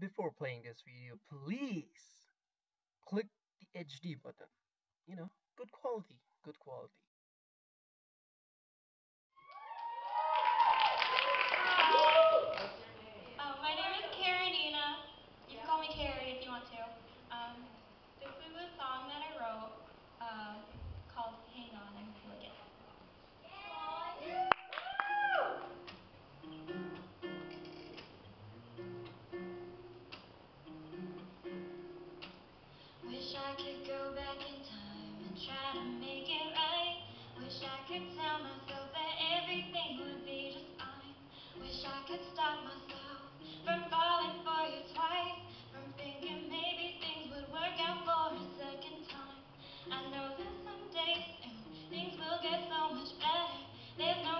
before playing this video, please click the HD button. You know, good quality, good quality. Could tell myself that everything would be just fine. Wish I could stop myself from falling for you twice. From thinking maybe things would work out for a second time. I know that some days things will get so much better. There's no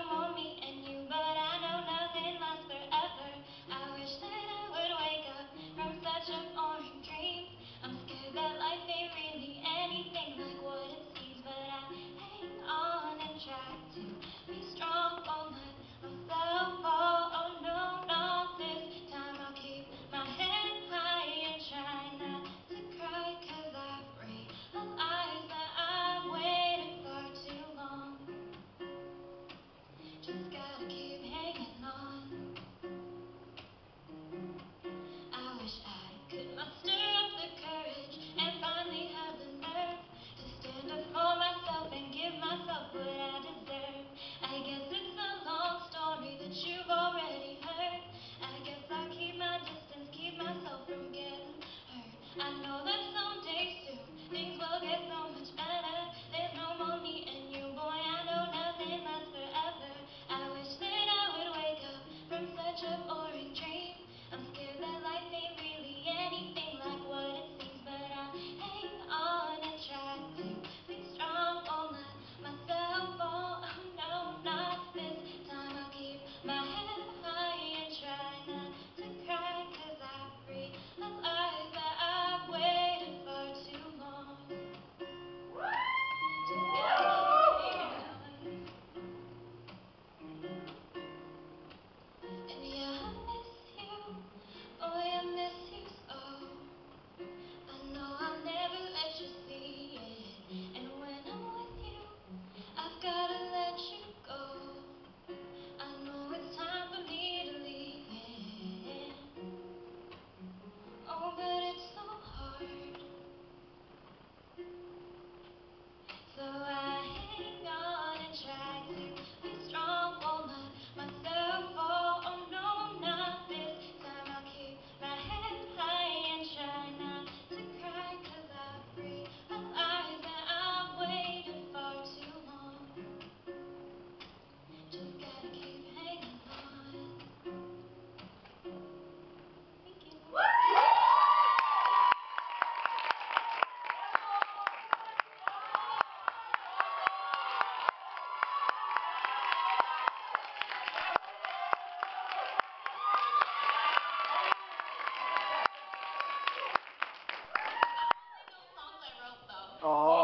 Oh.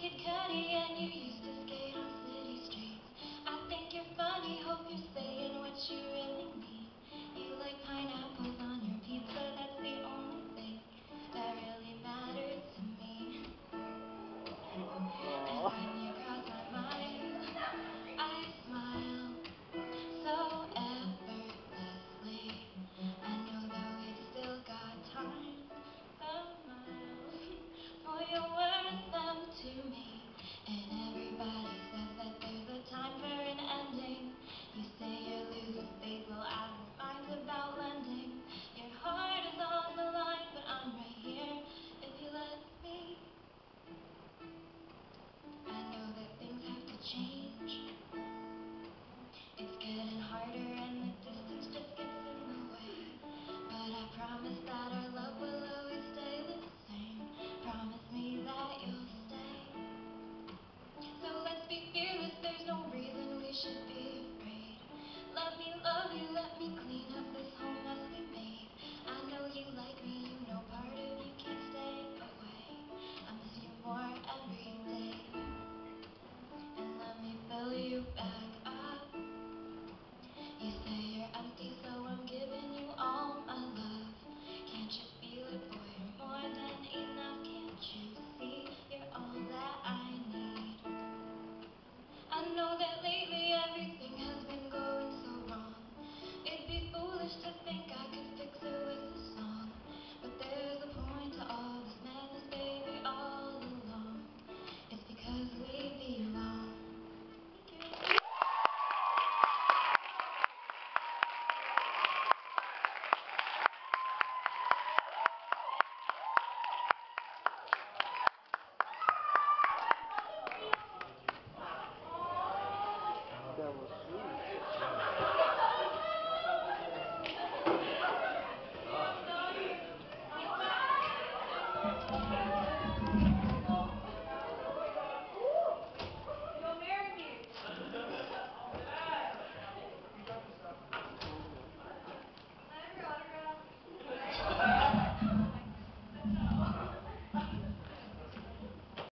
Kid Cudi and you